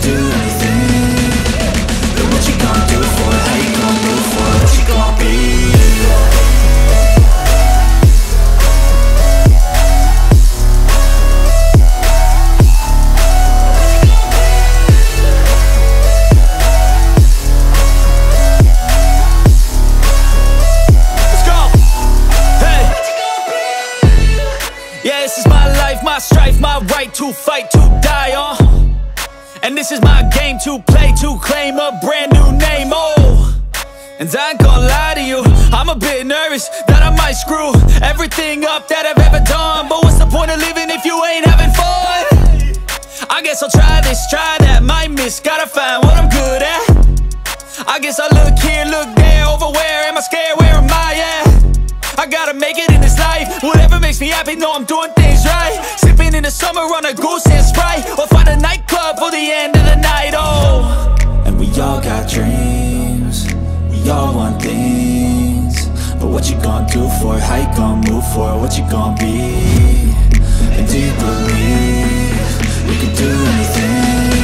do anything? What you gonna do for? How you gonna move for? What you gonna be? Let's go! Hey! Yeah, this is my life, my strife, my right to fight, to die on. And this is my game to play, to claim a brand new name, oh. And I ain't gonna lie to you, I'm a bit nervous that I might screw everything up that I've ever done. But what's the point of living if you ain't having fun? I guess I'll try this, try that, might miss, gotta find what I'm good at. I guess I look here, look there, over where am I scared, where am I at? I gotta make it in this life, whatever makes me happy, know I'm doing things right. Sipping in the summer on a goose and for the end of the night, oh. And we all got dreams, we all want things. But what you gonna do for it, how you gonna move for it, what you gonna be? And do you believe you can do anything?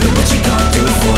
But what you gonna do for it?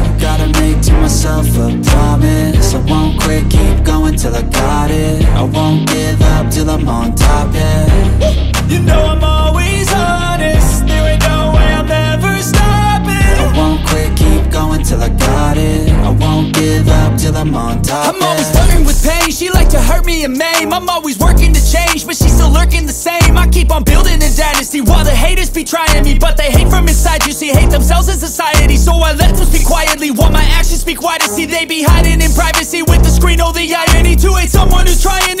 me I'm always working to change, but she's still lurking the same. I keep on building a dynasty while the haters be trying me But they hate from inside, you see, hate themselves in society So I let them speak quietly. While my actions speak wider See, they be hiding in privacy with the screen, oh the irony To hate someone who's trying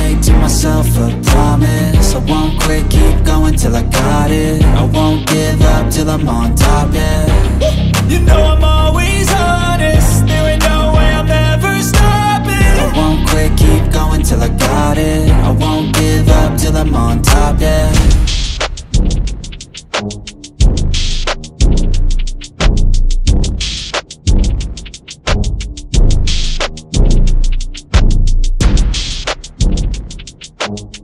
myself a promise. I won't quit, keep going till I got it. I won't give up till I'm on top, yeah. You know I'm always you